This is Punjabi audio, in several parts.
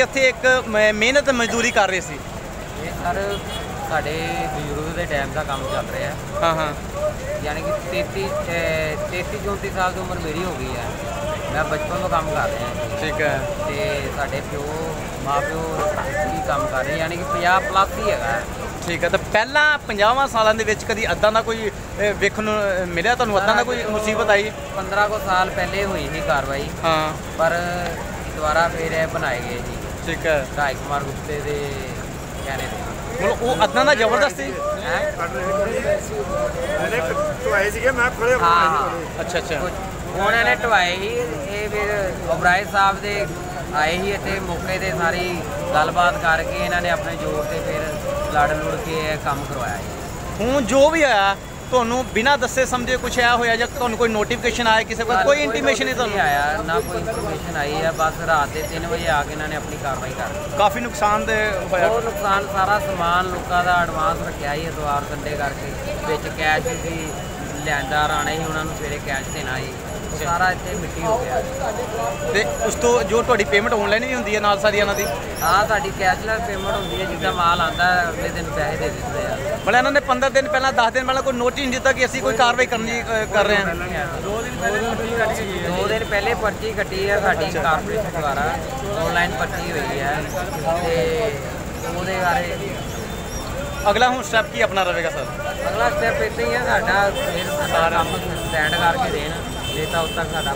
ਤੁਸੀਂ ਇੱਥੇ ਇੱਕ ਮ- ਮਿਹਨਤ ਮਜ਼ਦੂਰੀ ਕਰ ਰਹੇ ਸੀ। ਇਹ ਸਰ ਸਾਡੇ ਬਜ਼ੁਰਗ ਦੇ ਟਾਈਮ ਦਾ ਕੰਮ ਚੱਲ ਰਿਹਾ। ਹਾਂ ਹਾਂ। ਯਾਨੀ ਕਿ 33 ਅਹ 33 34 ਸਾਲ ਦੀ ਉਮਰ ਮੇਰੀ ਹੋ ਗਈ ਹੈ। ਮੈਂ ਬਚਪਨ ਤੋਂ ਕੰਮ ਕਰ ਰਿਹਾ। ਠੀਕ ਹੈ। ਤੇ ਸਾਡੇ ਪਿਓ ਮਾਪਿਓ ਕੀ ਕੰਮ ਕਰ ਰਹੇ ਯਾਨੀ ਕਿ 50 ਪਲੱਸ ਹੀ ਹੈਗਾ। ਠੀਕ ਹੈ ਤਾਂ ਪਹਿਲਾਂ 50 ਸਾਲਾਂ ਦੇ ਵਿੱਚ ਕਦੀ ਅੱਦਾਂ ਦਾ ਕੋਈ ਅ, ਵੇਖਣ ਨੂੰ ਅ, ਮਿਲਿਆ ਤੁਹਾਨੂੰ? ਅੱਦਾਂ ਦਾ ਕੋਈ ਮੁਸੀਬਤ ਆਈ? 15 ਕੋ ਸਾਲ ਪਹਿਲੇ ਹੋਈ ਸੀ ਕਾਰਵਾਈ। ਹਾਂ। ਪਰ ਦੁਬਾਰਾ ਫਿਰ ਇਹ ਬਣਾਏ ਗਏ ਸੀ ਠੀਕ ਹੈ ਢਾਈ ਕੁਮਾਰ ਗੁਪਤੇ ਦੇ ਤੇ। ਮਤਲਬ ਉਹ ਅੱਦਾਂ ਦਾ ਜ਼ਬਰਦਸਤ? ਸੀ ਹੈਂ? ਆਏ ਸੀਗੇ ਮੈਂ ਖੜੇ ਹਾਂ ਅੱਛਾ ਅੱਛਾ। ਉਹਨਾਂ ਨੇ ਢਵਾਏ ਸੀ ਇਹ ਫਿਰ ਉਬਰਾਏ ਸਾਹਿਬ ਦੇ ਆਏ ਸੀ ਇੱਥੇ ਮੌਕੇ ਤੇ ਸਾਰੀ ਗੱਲਬਾਤ ਕਰਕੇ ਇਹਨਾਂ ਨੇ ਆਪਣੇ ਜੋਰ ਤੇ ਫਿਰ ਲੜ ਲੁੜ ਕੇ ਇਹ ਕੰਮ ਕਰਵਾਇਆ ਹੁਣ ਜੋ ਵੀ ਆਇਆ ਤੁਹਾਨੂੰ ਬਿਨਾਂ ਦੱਸੇ ਸਮਝੇ ਕੁਝ ਆਇਆ ਹੋਇਆ ਜਾਂ ਤੁਹਾਨੂੰ ਕੋਈ ਨੋਟੀਫਿਕੇਸ਼ਨ ਆਇਆ ਕਿਸੇ ਕੋਲ? ਕੋਈ ਇੰਟੀਮੇਸ਼ਨ ਨਹੀਂ ਤੁਹਾਨੂੰ? ਆਇਆ ਨਾ ਕੋਈ ਇਨਫੋਰਮੇਸ਼ਨ ਆਈ ਹੈ ਬਸ ਰਾਤ ਦੇ 3 ਵਜੇ ਆ ਕੇ ਇਹਨਾਂ ਨੇ ਆਪਣੀ ਕਾਰਵਾਈ ਕਰ ਦਿੱਤੀ ਕਾਫੀ ਨੁਕਸਾਨ ਦੇ ਹੋਇਆ। ਉਹ ਨੁਕਸਾਨ ਸਾਰਾ ਸਮਾਨ ਲੋਕਾਂ ਦਾ ਐਡਵਾਂਸ ਰੱਖਿਆ ਸੀ ਇਤਵਾਰ ਸੰਡੇ ਕਰਕੇ ਵਿੱਚ ਕੈਸ਼ ਵੀ ਸੀ ਲੈਂਦਾਰ ਆਣੇ ਸੀ ਉਹਨਾਂ ਨੂੰ ਸਵੇਰੇ ਕੈਸ਼ ਦੇਣਾ ਉਹ ਸਾਰਾ ਇੱਥੇ ਮਿੱਟੀ ਹੋ ਗਿਆ। ਤੇ ਉਸ ਤੋਂ ਜੋ ਤੁਹਾਡੀ ਪੇਮੈਂਟ ਆਨਲਾਈਨ ਵੀ ਹੁੰਦੀ ਹੈ ਨਾਲ ਸਾਰੀ ਇਹਨਾਂ ਦੀ? ਹਾਂ ਸਾਡੀ ਕੈਸ਼ਲੈਸ ਪੇਮੈਂਟ ਹੁੰਦੀ ਹੈ ਜਿੱਦਾਂ ਮਾਲ ਆਂਦਾ ਅਗਲੇ ਦਿਨ ਪੈਸੇ ਦੇ ਦਿੰਦੇ ਆ। ਮਤਲਬ ਇਹਨਾਂ ਨੇ 15 ਦਿਨ ਪਹਿਲਾਂ 10 ਦਿਨ ਪਹਿਲਾਂ ਕੋਈ ਨੋਟਿਸ ਨਹੀਂ ਦਿੱਤਾ ਕਿ ਅਸੀਂ ਕੋਈ ਕਾਰਵਾਈ ਕਰਨੀ ਕਰ ਰਹੇ ਹਾਂ। ਦੋ ਦਿਨ ਪਹਿਲੇ ਪਰਚੀ ਕੱਟੀ ਦੋ ਦਿਨ ਪਹਿਲੇ ਪਰਚੀ ਕੱਟੀ ਹੈ ਸਾਡੀ ਕਾਰਪੋਰੇਸ਼ਨ ਦੁਆਰਾ। ਆਨਲਾਈਨ ਪਰਚੀ ਹੋਈ ਹੈ ਤੇ ਉਹਦੇ ਬਾਰੇ ਅਗਲਾ ਹੁਣ ਸਟੈਪ ਕੀ ਆਪਣਾ ਰਹੇਗਾ ਸਰ ਅਗਲਾ ਸਟੈਪ ਇੱਥੇ ਹੀ ਹੈ ਸਾਡਾ ਸਾਡਾ ਕੰਮ ਸਟੈਂਡ ਕਰਕੇ ਦੇਣ। ਜੇ ਤਾਂ ਉਦ ਤੱਕ ਸਾਡਾ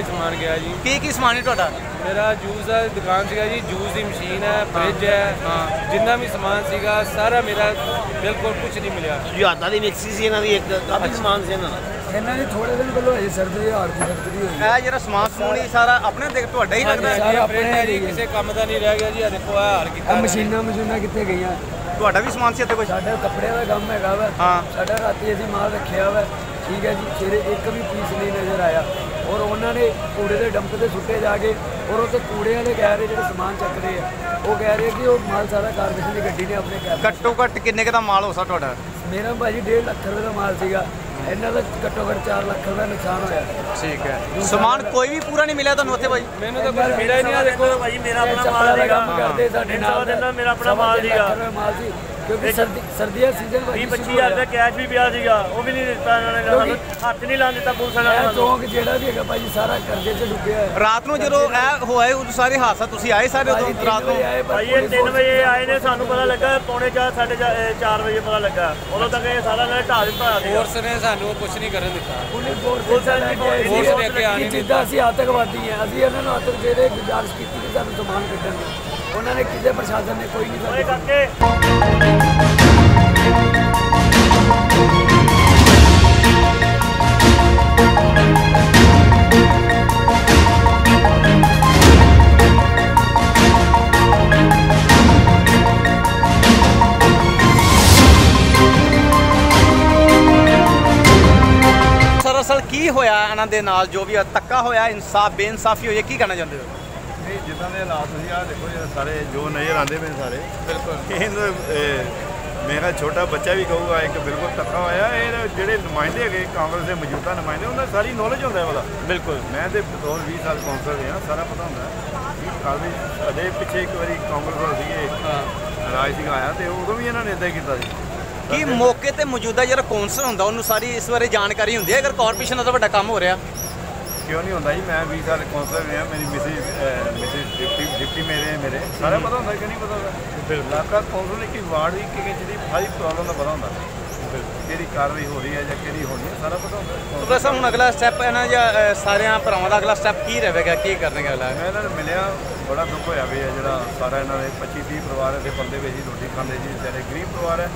ਹੀ ਸਮਾਨ ਗਿਆ ਜੀ। ਕੀ ਕੀ ਸਮਾਨ ਹੈ ਤੁਹਾਡਾ? ਮੇਰਾ ਜੂਸ ਦਾ ਦੁਕਾਨ ਸੀਗਾ ਜੀ ਜੂਸ ਦੀ ਮਸ਼ੀਨ ਹੈ ਫ੍ਰਿਜ ਹੈ। ਜਿੰਨਾ ਵੀ ਸਮਾਨ ਸੀਗਾ ਸਾਰਾ ਮੇਰਾ ਬਿਲਕੁਲ ਕੁਝ ਨਹੀਂ ਮਿਲਿਆ। ਜੁਹਾਦਾਂ ਦੀ ਮਿਕਸੀ ਸੀ ਇਹਨਾਂ ਦੀ ਇੱਕ ਕਾਫੀ ਸਮਾਨ ਸੀ ਇਹਨਾਂ ਦਾ। ਇਹਨਾਂ ਦੀ ਥੋੜੇ ਦਿਨ ਪਹਿਲਾਂ ਹਜੇ ਸਰਜਰੀ ਹਾਰਟ ਦੀ ਸਰਜਰੀ ਹੋਈ। ਇਹ ਜਿਹੜਾ ਸਮਾਨ ਸਮੂਨ ਹੀ ਸਾਰਾ ਆਪਣੇ ਦੇਖ ਤੁਹਾਡਾ ਹੀ ਲੱਗਦਾ ਹੈ? ਆਪਣੇ ਫ੍ਰਿਜ ਹੈ ਜੀ ਹੈਗੇ ਕਿਸੇ ਕੰਮ ਦਾ ਨਹੀਂ ਰਹਿ ਗਿਆ ਜੀ ਆ ਦੇਖੋ ਆ ਹਾਰ ਕੀਤਾ ਆ ਮਸ਼ੀਨਾਂ ਮਸ਼ੀਨਾਂ ਕਿੱਥੇ ਗਈਆਂ? ਤੁਹਾਡਾ ਵੀ ਸਮਾਨ ਸੀ ਇੱਥੇ ਕੁਝ ਸਾਡਾ ਕੱਪੜੇ ਦਾ ਕੰਮ ਹੈਗਾ ਵਾ। ਹਾਂ। ਸਾਡਾ ਰਾਤੀ ਅਸੀਂ ਮਾਲ ਰੱਖਿਆ ਵਾ। ਠੀਕ ਹੈ ਜੀ ਸਵੇਰੇ ਇੱਕ ਵੀ ਪੀਸ ਨਹੀਂ ਨਜ਼ਰ ਆਇਆ। ਔਰ ਉਹਨਾਂ ਨੇ ਕੂੜੇ ਦੇ ਡੰਪ ਤੇ ਸੁੱਟੇ ਜਾ ਕੇ ਔਰ ਉੱਥੇ ਕੂੜੇ ਵਾਲੇ ਕਹਿ ਰਹੇ ਜਿਹੜੇ ਸਮਾਨ ਚੱਕ ਰਹੇ ਆ ਉਹ ਕਹਿ ਰਹੇ ਕਿ ਉਹ ਮਾਲ ਸਾਰਾ ਕਾਰਪੋਰੇਸ਼ਨ ਦੀ ਗੱਡੀ ਨੇ ਆਪਣੇ ਕੈਬ ਘੱਟੋ ਘੱਟ ਕਿੰਨੇ ਕੁ ਦਾ ਮਾਲ ਹੋ ਸਕਦਾ ਤੁਹਾਡਾ? ਮੇਰਾ ਭਾਜੀ 1.5 ਲੱਖ ਰੁਪਏ ਦਾ ਮਾਲ ਸੀਗਾ ਇਹਨਾਂ ਦਾ ਘੱਟੋ ਘੱਟ 4 ਲੱਖ ਰੁਪਏ ਦਾ ਨੁਕਸਾਨ ਹੋਇਆ। ਠੀਕ ਹੈ। ਸਮਾਨ ਕੋਈ ਵੀ ਪੂਰਾ ਨਹੀਂ ਮਿਲਿਆ ਤੁਹਾਨੂੰ ਉੱਥੇ ਭਾਈ ਮੈਨੂੰ ਤਾਂ ਕੁਝ ਮਿਲਿਆ ਹੀ ਨਹੀਂ ਆ ਦੇਖੋ। ਭਾਈ ਮੇਰਾ ਆਪਣਾ ਮਾਲ ਦਾ ਸੀਗਾ ਕੰਮ ਕਰਦੇ ਸਾਡੇ ਨਾਲ ਮੇਰਾ ਆਪਣਾ ਮਾਲ ਸੀਗਾ। ਰੁਪਏ ਮਾਲ ਸੀ। ਕਿਉਂਕਿ ਸਰਦੀ ਸਰਦੀਆਂ ਸੀਜ਼ਨ ਵੀਹ 25000 ਰੁਪਏ ਕੈਸ਼ ਵੀ ਪਿਆ ਸੀਗਾ ਉਹ ਵੀ ਨਹੀਂ ਦਿੱਤਾ ਇਹਨਾਂ ਨੇ ਸਾਨੂੰ ਹੱਥ ਨਹੀਂ ਲਾਉਣ ਦਿੱਤਾ ਪੁਲਿਸ ਵਾਲਿਆਂ ਨੇ ਇਹ ਸਾਨੂੰ ਚੌਂਕ ਜਿਹੜਾ ਵੀ ਹੈਗਾ ਭਾਜੀ ਸਾਰਾ ਕਰਜ਼ੇ 'ਚ ਡੁੱਬਿਆ ਹੈ ਰਾਤ ਨੂੰ ਜਦੋਂ ਇਹ ਹੋਇਆ ਉਦੋਂ ਸਾਰੇ ਹਾਦਸਾ ਤੁਸੀਂ ਆਏ ਸਾਰੇ ਉਦੋਂ ਰਾਤ ਨੂੰ? ਭਾਈ ਇਹ ਪੁਲਿਸ 3 ਵਜੇ ਆਏ ਨੇ ਸਾਨੂੰ ਪਤਾ ਲੱਗਾ ਪੌਣੇ 4 4:30 ਵਜੇ ਪਤਾ ਲੱਗਾ। ਉਦੋਂ ਤੱਕ ਇਹ ਸਾਰਾ ਨੇ ਢਾਹ ਦਿੱਤਾ ਫੋਰਸ ਨੇ ਸਾਨੂੰ ਕੁਝ ਨਹੀਂ ਕਰਨ ਦਿੱਤਾ। ਪੁਲਿਸ ਫੋਰਸ ਕੇ। ਨੇ ਨਹੀਂ ਜਿੱਦਾਂ ਅਸੀਂ ਆਤੰਕਵਾਦੀ ਹਾਂ ਅਸੀਂ ਇਹਨਾਂ ਨੂੰ ਆਤੰਕ ਦੇ ਦੇ ਗੁਜ਼ਾਰਿਸ਼ ਕੀਤੀ ਕਿ ਸਾਨੂੰ ਸਮਾਨ ਕੱਢਣ ਦੀ। ਉਹਨਾਂ ਨੇ ਕਿਸੇ ਪ੍ਰਸ਼ਾਸਨ ਨੇ ਕੋਈ ਨਹੀਂ ਓਏ ਕਾਕੇ ਕੀ ਹੋਇਆ ਇਹਨਾਂ ਦੇ ਨਾਲ ਜੋ ਵੀ ਤੱਕਾ ਹੋਇਆ ਇਨਸਾਫ ਬੇਇਨਸਾਫੀ ਹੋਈ ਕੀ ਕਹਿਣਾ ਚਾਹੁੰਦੇ ਹੋ? ਜਿੱਦਾਂ ਦੇ ਹਾਲਾਤ ਤੁਸੀਂ ਆ ਦੇਖੋ ਇਹ ਸਾਰੇ ਜੋ ਨਜ਼ਰ ਆਉਂਦੇ ਪਏ ਸਾਰੇ। ਬਿਲਕੁਲ। ਇਹ ਮੇਰਾ ਛੋਟਾ ਬੱਚਾ ਵੀ ਕਹੂਗਾ ਇੱਕ ਬਿਲਕੁਲ ਧੱਕਾ ਹੋਇਆ। ਇਹ ਜਿਹੜੇ ਨੁਮਾਇੰਦੇ ਹੈਗੇ ਕਾਂਗਰਸ ਦੇ ਮੌਜੂਦਾ ਨੁਮਾਇੰਦੇ ਉਹਨਾਂ ਸਾਰੀ ਨੌਲੇਜ ਹੁੰਦਾ ਹੈ ਉਹਦਾ ਬਿਲਕੁਲ। ਮੈਂ ਤੇ ਬਤੌਰ 20 ਸਾਲ ਕੌਂਸਲਰ ਰਿਹਾ ਸਾਰਾ ਪਤਾ ਹੁੰਦਾ। ਹੈ ਕਿ ਕੱਲ ਵੀ ਅਜੇ ਪਿੱਛੇ ਇੱਕ ਵਾਰੀ ਕਾਂਗਰਸ ਵਾਲੇ ਸੀਗੇ ਰਾਜ ਸਿੰਘ ਆਇਆ ਤੇ ਉਦੋਂ ਵੀ ਇਹਨਾਂ ਨੇ ਇਦਾਂ ਹੀ ਕੀਤਾ ਸੀ। ਕੀ ਮੌਕੇ ਤੇ ਮੌਜੂਦਾ ਜਿਹੜਾ ਕੌਂਸਲ ਹੁੰਦਾ ਉਹਨੂੰ ਸਾਰੀ ਇਸ ਬਾਰੇ ਜਾਣਕਾਰੀ ਹੁੰਦੀ ਹੈ? ਅਗਰ ਕਾਰਪੋਰੇਸ਼ਨ ਦਾ ਵੱਡਾ ਕੰਮ ਹੋ ਰਿਹਾ। ਕਿਉਂ ਨਹੀਂ ਹੁੰਦਾ ਜੀ? ਮੈਂ 20 ਸਾਲ ਕੌਂਸਲਰ ਰਿਹਾ ਮੇਰੀ ਮਿਸਿਸ ਮਿਸਿਸ ਡਿਪਟੀ ਡਿਪਟੀ ਮੇਰੇ ਮੇਰੇ। ਸਾਰਾ ਪਤਾ ਹੁੰਦਾ ਕਿ ਨਹੀਂ ਪਤਾ ਹੁੰਦਾ? ਇਲਾਕਾ ਕੌਂਸਲ ਇੱਕ ਵਾਰਡ ਦੀ ਕਿ ਜਿਹਦੀ ਸਾਰੀ ਪ੍ਰੋਬਲਮ ਦਾ ਪਤਾ ਹੁੰਦਾ। ਕਿਹੜੀ ਕਾਰਵਾਈ ਹੋ ਰਹੀ ਹੈ ਜਾਂ ਕਿਹੜੀ ਹੋਣੀ ਹੈ ਸਾਰਾ ਪਤਾ ਹੁੰਦਾ। ਬਸ ਹੁਣ ਅਗਲਾ ਸਟੈਪ ਇਹਨਾਂ ਜਾਂ ਅ, ਸਾਰਿਆਂ ਭਰਾਵਾਂ ਦਾ ਅਗਲਾ ਸਟੈਪ ਕੀ ਰਹੇਗਾ ਕੀ ਕਰਨਗੇ ਅਗਲਾ? ਮੈਂ ਇਹਨਾਂ ਨੂੰ ਮਿਲਿਆ ਬੜਾ ਦੁੱਖ ਹੋਇਆ ਵੀ ਹੈ ਜਿਹੜਾ ਸਾਰਾ ਇਹਨਾਂ ਦੇ 25 30 ਪਰਿਵਾਰ ਦੇ ਬੰਦੇ ਵੇ ਜੀ ਰੋਟੀ ਖਾਂਦੇ ਜੀ ਵਿਚਾਰੇ ਗਰੀਬ ਪਰਿਵਾਰ ਹੈ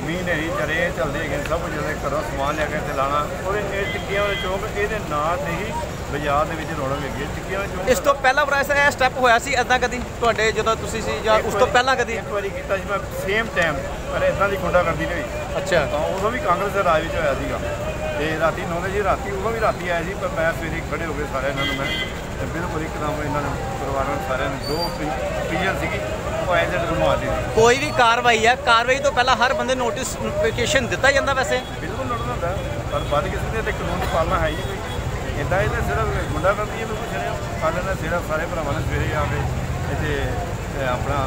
ਮੀਂਹ ਹਨੇਰੀ ਚਰੇ ਚੱਲਦੇ ਹੈਗੇ ਸਭ ਕੁਝ ਜਿਹੜੇ ਘਰੋਂ ਸਮਾਨ ਲਿਆ ਕੇ ਤੇ ਲਾਣਾ। ਉਹਦੇ ਇਹ ਟਿੱਕੀਆਂ ਵਾਲੇ ਚੌਂਕ ਇਹਦੇ ਨਾਂ ਤੇ ਹੀ ਬਾਜ਼ਾਰ ਦੇ ਵਿੱਚ ਰੌਣਕ ਹੈਗੀ ਹੈ। ਟਿੱਕੀਆਂ ਵਾਲੇ ਚੌਂਕ ਇਸ ਤੋਂ ਪਹਿਲਾਂ ਬਰਾਏ ਸਾਹਿਬ ਇਹ ਸਟੈਪ ਹੋਇਆ ਸੀ ਇਦਾਂ ਕਦੀ ਤੁਹਾਡੇ ਜਦੋਂ ਤੁਸੀਂ ਸੀ ਜਾਂ ਉਸ ਤੋਂ ਪਹਿਲਾਂ ਕਦੀ? ਇੱਕ ਵਾਰੀ ਕੀਤਾ ਸੀ ਮੈਂ ਸੇਮ ਟਾਈਮ ਪਰ ਇਦਾਂ ਦੀ ਗੁੰਡਾਗਰਦੀ ਨਹੀਂ ਹੋਈ। ਅੱਛਾ। ਤਾਂ ਉਦੋਂ ਵੀ ਕਾਂਗਰਸ ਦੇ ਰਾਜ ਵਿੱਚ ਹੋਇਆ ਸੀਗਾ। ਤੇ ਰਾਤੀ 9 ਵਜੇ ਰਾਤੀ ਉਦੋਂ ਵੀ ਰਾਤੀ ਆਇਆ ਸੀ ਪਰ ਮੈਂ ਸਵੇਰੇ ਖੜੇ ਹੋ ਗਏ ਸਾਰਿਆਂ ਇਹਨਾਂ ਨੂੰ ਮੈਂ ਬਿਲਕੁਲ ਇੱਕਦਮ ਇਹਨਾਂ ਨੂੰ ਪਰਿਵਾਰਾਂ ਸਾਰਿਆਂ ਨੂੰ ਜੋ ਪੀਜਨ ਸੀਗੀ ਘੁਮਾ ਕੋਈ ਵੀ ਕਾਰਵਾਈ ਹੈ ਕਾਰਵਾਈ ਤੋਂ ਪਹਿਲਾਂ ਹਰ ਬੰਦੇ ਨੋਟਿਸ ਨੋਟੀਫਿਕੇਸ਼ਨ ਦਿੱਤਾ ਜਾਂਦਾ ਵੈਸੇ? ਬਿਲਕੁਲ ਨੋਟਿਸ ਹੁੰਦਾ ਪਰ ਬਾਅਦ ਕਿਸੇ ਦੇ ਤੇ ਕਾਨੂੰਨ ਦੀ ਪਾਲਣਾ ਹੈ ਹੀ ਨਹੀਂ ਕੋਈ। ਇਦਾਂ ਇਹ ਤਾਂ ਸਿਰਫ ਗੁੰਡਾ ਕਰਦੀ ਹੈ ਬਿਲਕੁਲ ਸਿਰਫ ਪਾਲਣ ਦਾ ਸਿਰਫ ਸਾਰੇ ਭਰਾਵਾਂ ਨੇ ਸਵੇਰੇ ਆ ਕੇ ਇੱਥੇ ਇਹ ਆਪਣਾ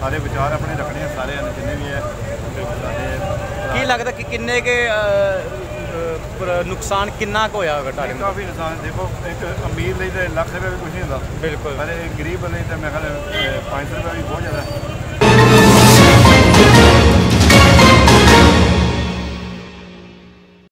ਸਾਰੇ ਵਿਚਾਰ ਆਪਣੇ ਰੱਖਣੇ ਆ ਸਾਰਿਆਂ ਨੇ ਜਿੰਨੇ ਵੀ ਹੈ ਸਾਡੇ ਕੀ ਲੱਗਦਾ ਕਿ ਕਿੰਨੇ ਕੇ ਨੁਕਸਾਨ ਕਿੰਨਾ ਕੁ ਹੋਇਆ ਹੋਵੇਗਾ ਤੁਹਾਡੇ ਕਾਫੀ ਨੁਕਸਾਨ ਦੇਖੋ ਇੱਕ ਅਮੀਰ ਲਈ ਤੇ ਲੱਖ ਰੁਪਏ ਵੀ ਕੁਝ ਨਹੀਂ ਹੁੰਦਾ। ਬਿਲਕੁਲ। ਪਰ ਇਹ ਗਰੀਬ ਲਈ ਤਾਂ ਮੈਂ ਖਿਆਲ 500 ਰੁਪਏ ਵੀ ਬਹੁਤ ਜ਼ਿਆਦਾ।